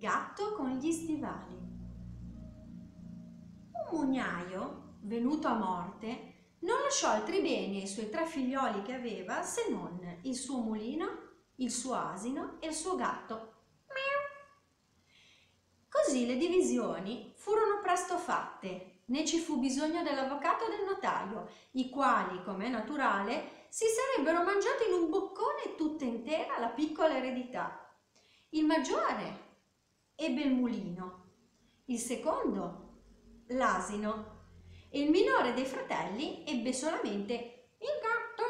gatto con gli stivali. Un mugnaio, venuto a morte, non lasciò altri beni ai suoi tre figlioli che aveva se non il suo mulino, il suo asino e il suo gatto. Così le divisioni furono presto fatte, né ci fu bisogno dell'avvocato e del notaio, i quali, come è naturale, si sarebbero mangiati in un boccone tutta intera la piccola eredità. Il maggiore ebbe il mulino, il secondo l'asino. E il minore dei fratelli ebbe solamente il gatto.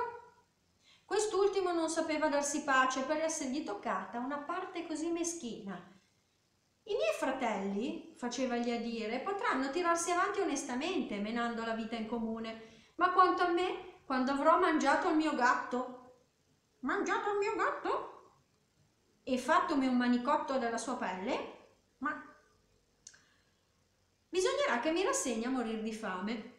Quest'ultimo non sapeva darsi pace per essergli toccata una parte così meschina. I miei fratelli, facevagli a dire, potranno tirarsi avanti onestamente menando la vita in comune, ma quanto a me, quando avrò mangiato il mio gatto, mangiato il mio gatto? E fattomi un manicotto della sua pelle, ma bisognerà che mi rassegni a morire di fame.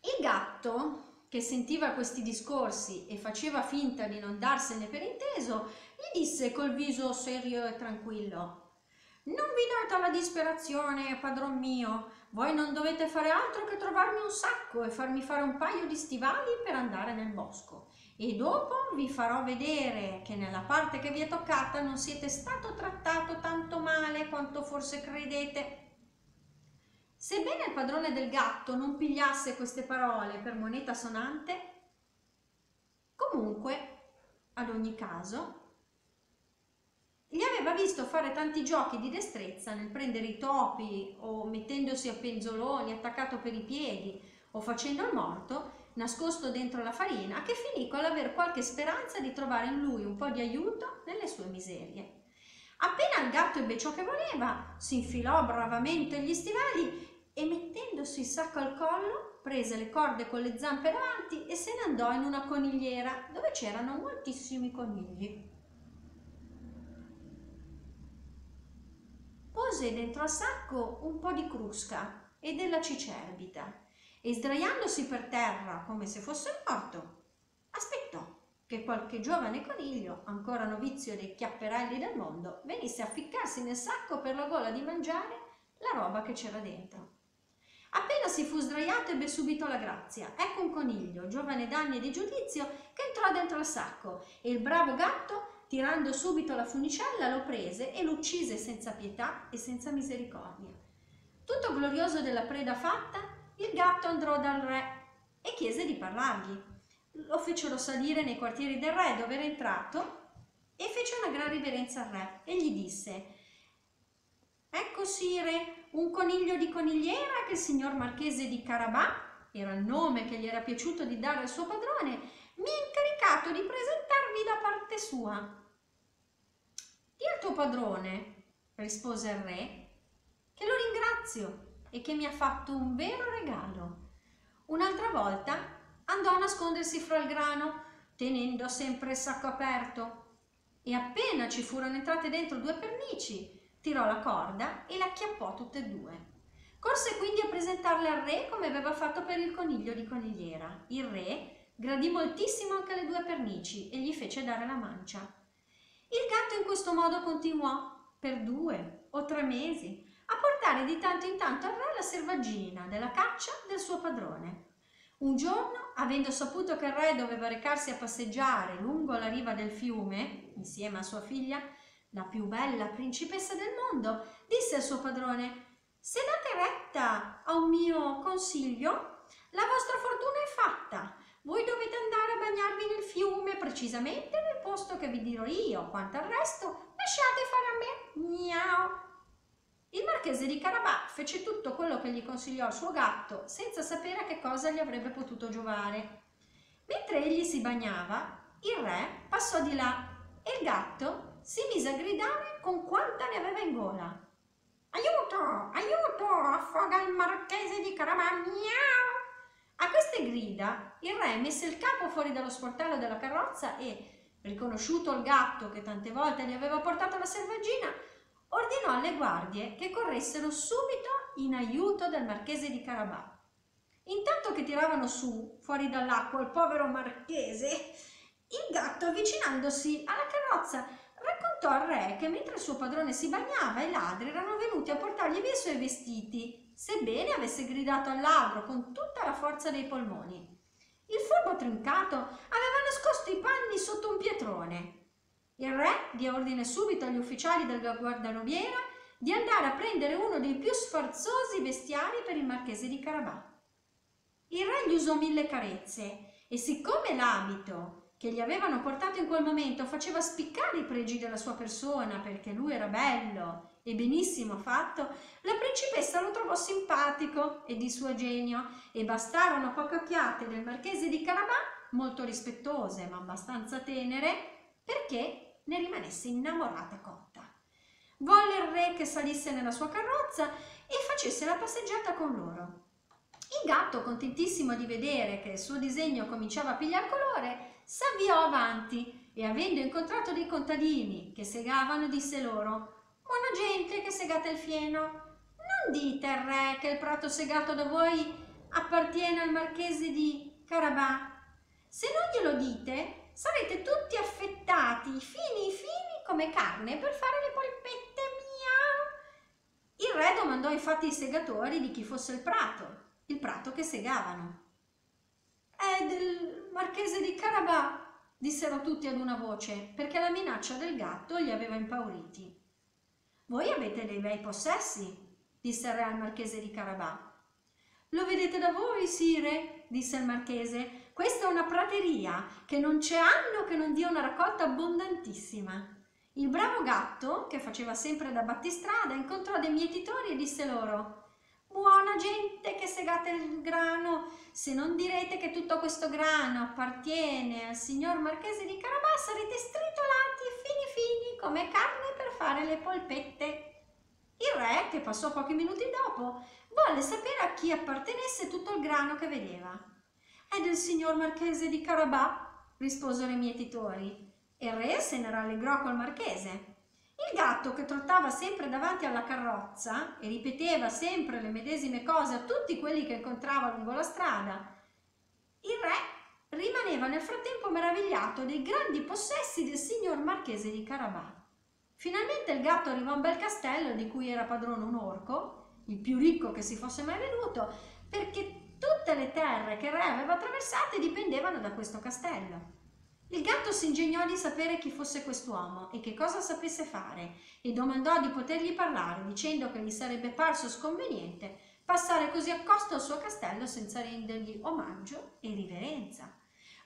Il gatto, che sentiva questi discorsi e faceva finta di non darsene per inteso, gli disse col viso serio e tranquillo non vi date alla disperazione, padron mio. Voi non dovete fare altro che trovarmi un sacco e farmi fare un paio di stivali per andare nel bosco e dopo vi farò vedere che nella parte che vi è toccata non siete stato trattato tanto male quanto forse credete. Sebbene il padrone del gatto non pigliasse queste parole per moneta sonante, comunque, ad ogni caso, gli aveva visto fare tanti giochi di destrezza nel prendere i topi o mettendosi a penzoloni attaccato per i piedi o facendo il morto nascosto dentro la farina, che finì con l'aver qualche speranza di trovare in lui un po' di aiuto nelle sue miserie. Appena il gatto ebbe ciò che voleva, si infilò bravamente gli stivali e mettendosi il sacco al collo, prese le corde con le zampe davanti e se ne andò in una conigliera dove c'erano moltissimi conigli. Pose dentro al sacco un po' di crusca e della cicerbita e sdraiandosi per terra come se fosse morto, aspettò che qualche giovane coniglio, ancora novizio dei chiapperelli del mondo, venisse a ficcarsi nel sacco per la gola di mangiare la roba che c'era dentro. Appena si fu sdraiato ebbe subito la grazia. Ecco un coniglio, giovane d'anni e di giudizio, che entrò dentro il sacco e il bravo gatto, tirando subito la funicella, lo prese e lo uccise senza pietà e senza misericordia. Tutto glorioso della preda fatta, il gatto andò dal re e chiese di parlargli. Lo fecero salire nei quartieri del re dove era entrato e fece una gran riverenza al re e gli disse Ecco sire, un coniglio di conigliera che il signor marchese di Carabà, era il nome che gli era piaciuto di dare al suo padrone, mi ha incaricato di presentarvi da parte sua. Dì al tuo padrone, rispose il re, che lo ringrazio e che mi ha fatto un vero regalo. Un'altra volta andò a nascondersi fra il grano, tenendo sempre il sacco aperto, e appena ci furono entrate dentro due pernici, tirò la corda e la acchiappò tutte e due. Corse quindi a presentarle al re come aveva fatto per il coniglio di conigliera. Il re gradì moltissimo anche le due pernici e gli fece dare la mancia. Il gatto in questo modo continuò per due o tre mesi, a portare di tanto in tanto al re la selvaggina della caccia del suo padrone. Un giorno, avendo saputo che il re doveva recarsi a passeggiare lungo la riva del fiume, insieme a sua figlia, la più bella principessa del mondo, disse al suo padrone se date retta a un mio consiglio, la vostra fortuna è fatta. Voi dovete andare a bagnarvi nel fiume, precisamente nel posto che vi dirò io. Quanto al resto, lasciate fare a me. Miau! Il marchese di Carabà fece tutto quello che gli consigliò il suo gatto, senza sapere a che cosa gli avrebbe potuto giovare. Mentre egli si bagnava, il re passò di là e il gatto si mise a gridare con quanta ne aveva in gola. Aiuto! Aiuto! Affoga il marchese di Carabà! Miau! A queste grida il re mise il capo fuori dallo sportello della carrozza e, riconosciuto il gatto che tante volte gli aveva portato la selvaggina, ordinò alle guardie che corressero subito in aiuto del marchese di Carabà. Intanto che tiravano su, fuori dall'acqua, il povero marchese, il gatto, avvicinandosi alla carrozza, raccontò al re che mentre il suo padrone si bagnava i ladri erano venuti a portargli via i suoi vestiti, sebbene avesse gridato al ladro con tutta la forza dei polmoni. Il furbo trincato aveva nascosto i panni sotto un pietrone. Il re diede ordine subito agli ufficiali della guardaroviera di andare a prendere uno dei più sfarzosi vestiari per il marchese di Carabà. Il re gli usò mille carezze e siccome l'abito che gli avevano portato in quel momento faceva spiccare i pregi della sua persona perché lui era bello e benissimo fatto, la principessa lo trovò simpatico e di suo genio e bastarono poche occhiate del marchese di Carabà, molto rispettose ma abbastanza tenere, perché ne rimanesse innamorata cotta. Volle il re che salisse nella sua carrozza e facesse la passeggiata con loro. Il gatto, contentissimo di vedere che il suo disegno cominciava a pigliare colore, s'avviò avanti e avendo incontrato dei contadini che segavano disse loro Buona gente che segate il fieno, non dite al re che il prato segato da voi appartiene al marchese di Carabà. Se non glielo dite, sarete tutti affettati, fini fini come carne per fare le polpette mia. Il re domandò infatti ai segatori di chi fosse il prato, il prato che segavano. È del marchese di Carabà, dissero tutti ad una voce, perché la minaccia del gatto li aveva impauriti. Voi avete dei bei possessi, disse il re al marchese di Carabà. Lo vedete da voi, sire? disse il marchese. Questa è una prateria che non c'è anno che non dia una raccolta abbondantissima. Il bravo gatto, che faceva sempre da battistrada, incontrò dei mietitori e disse loro Buona gente che segate il grano, se non direte che tutto questo grano appartiene al signor Marchese di Carabà, sarete stritolati fini fini come carne per fare le polpette. Il re, che passò pochi minuti dopo, volle sapere a chi appartenesse tutto il grano che vedeva. È del signor Marchese di Carabà, risposero i mietitori. Il re se ne rallegrò col marchese il gatto che trottava sempre davanti alla carrozza e ripeteva sempre le medesime cose a tutti quelli che incontrava lungo la strada, il re rimaneva nel frattempo meravigliato dei grandi possessi del signor marchese di Carabà. Finalmente il gatto arrivò a un bel castello di cui era padrone un orco, il più ricco che si fosse mai venuto, perché tutte le terre che il re aveva attraversate dipendevano da questo castello. Il gatto si ingegnò di sapere chi fosse quest'uomo e che cosa sapesse fare e domandò di potergli parlare dicendo che gli sarebbe parso sconveniente passare così accosto al suo castello senza rendergli omaggio e riverenza.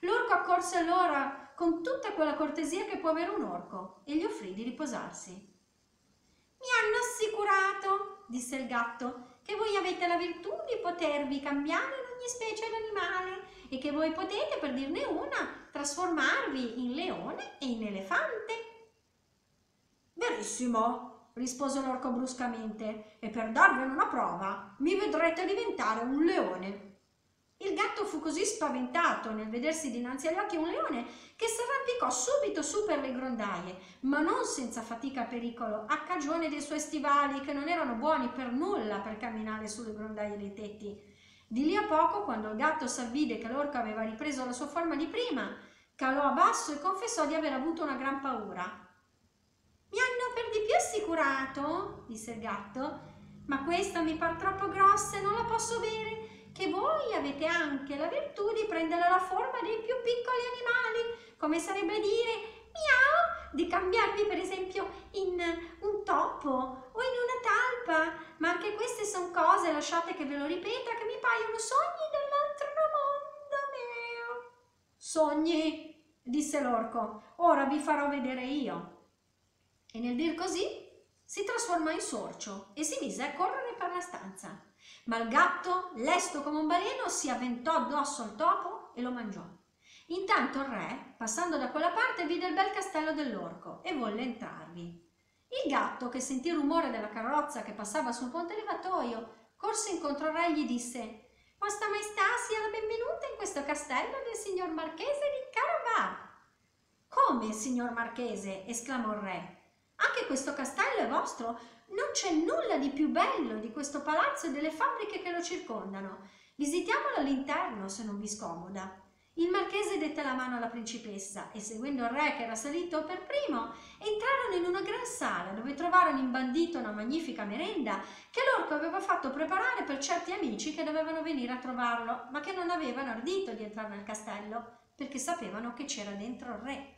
L'orco accorse allora con tutta quella cortesia che può avere un orco e gli offrì di riposarsi. Mi hanno assicurato, disse il gatto, che voi avete la virtù di potervi cambiare ogni specie d'animale e che voi potete, per dirne una, trasformarvi in leone e in elefante. Verissimo, rispose l'orco bruscamente, e per darvene una prova mi vedrete diventare un leone. Il gatto fu così spaventato nel vedersi dinanzi agli occhi un leone che si arrampicò subito su per le grondaie, ma non senza fatica e pericolo, a cagione dei suoi stivali che non erano buoni per nulla per camminare sulle grondaie dei tetti. Di lì a poco, quando il gatto s'avvide che l'orca aveva ripreso la sua forma di prima, calò a basso e confessò di aver avuto una gran paura. Mi hanno per di più assicurato, disse il gatto, ma questa mi par troppo grossa e non la posso bere, che voi avete anche la virtù di prendere la forma dei più piccoli animali, come sarebbe dire miau, di cambiarvi per esempio in un topo o in una ma anche queste sono cose, lasciate che ve lo ripeta, che mi paiono sogni dell'altro mondo mio. Sogni, disse l'orco, ora vi farò vedere io. E nel dir così si trasformò in sorcio e si mise a correre per la stanza. Ma il gatto, lesto come un baleno, si avventò addosso al topo e lo mangiò. Intanto il re, passando da quella parte, vide il bel castello dell'orco e volle entrarvi. Gatto, che sentì il rumore della carrozza che passava sul ponte levatoio, corse incontro al re e gli disse Vostra Maestà sia la benvenuta in questo castello del signor Marchese di Carabà. Come, signor Marchese? esclamò il re. Anche questo castello è vostro? Non c'è nulla di più bello di questo palazzo e delle fabbriche che lo circondano. Visitiamolo all'interno, se non vi scomoda. Il marchese dette la mano alla principessa e seguendo il re che era salito per primo, entrarono in una gran sala dove trovarono imbandito una magnifica merenda che l'orco aveva fatto preparare per certi amici che dovevano venire a trovarlo, ma che non avevano ardito di entrare nel castello perché sapevano che c'era dentro il re.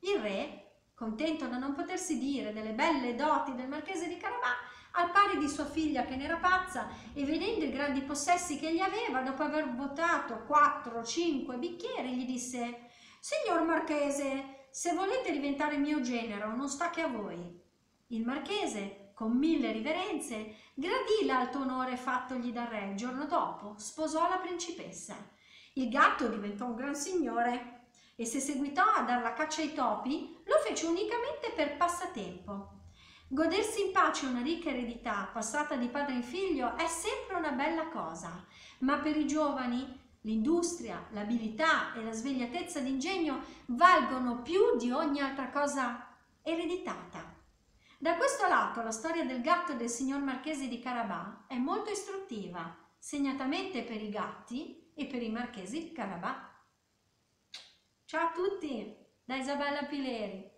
Il re, contento da non potersi dire delle belle doti del marchese di Carabà, al pari di sua figlia che ne era pazza e vedendo i grandi possessi che gli aveva, dopo aver votato quattro o cinque bicchieri, gli disse Signor Marchese, se volete diventare mio genero, non sta che a voi. Il Marchese, con mille riverenze, gradì l'alto onore fattogli dal re. Il giorno dopo sposò la principessa. Il gatto diventò un gran signore e se seguitò a dar la caccia ai topi, lo fece unicamente per passatempo. Godersi in pace una ricca eredità passata di padre in figlio è sempre una bella cosa, ma per i giovani l'industria, l'abilità e la svegliatezza d'ingegno valgono più di ogni altra cosa ereditata. Da questo lato la storia del gatto del signor Marchese di Carabà è molto istruttiva, segnatamente per i gatti e per i marchesi di Carabà. Ciao a tutti, da Isabella Pileri.